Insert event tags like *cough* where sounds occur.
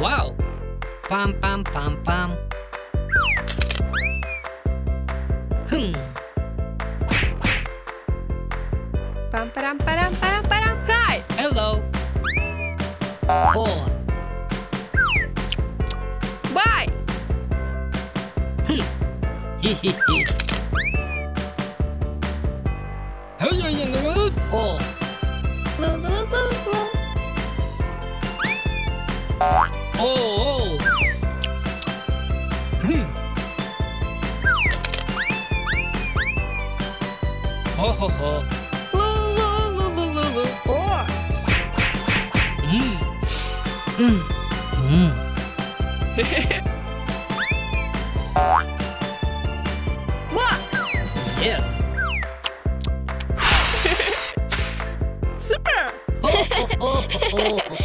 Wow! Pam pam pam pam. Hmm. Pam param param param param. Hi. Hello. Four. Bye. Hee hee hee. Loo, loo, Oh. oh. Hmm. Ho ho. Loo, loo, loo, loo, loo, loo. Mm. Mm. Mm. What? Yes. *laughs* Super. Ho, ho, ho, ho.